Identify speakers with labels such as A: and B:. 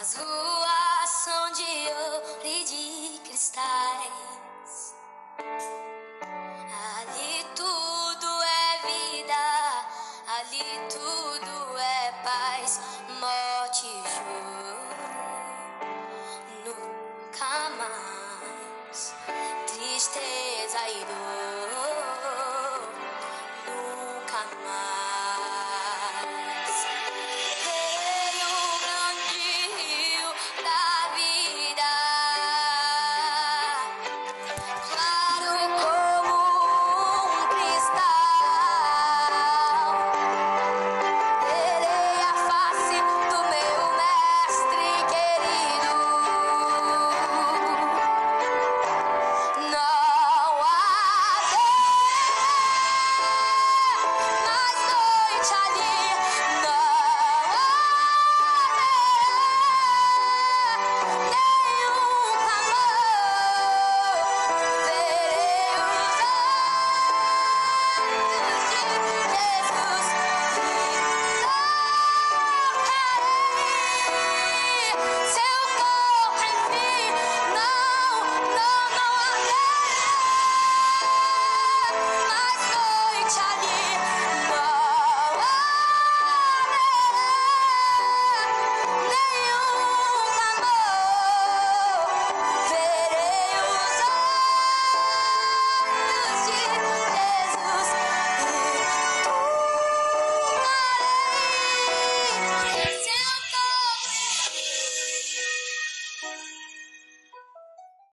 A: As ruas são de ouro e de cristais. Ali tudo é vida, ali tudo é paz, morte e choro. Nunca mais tristeza e dor.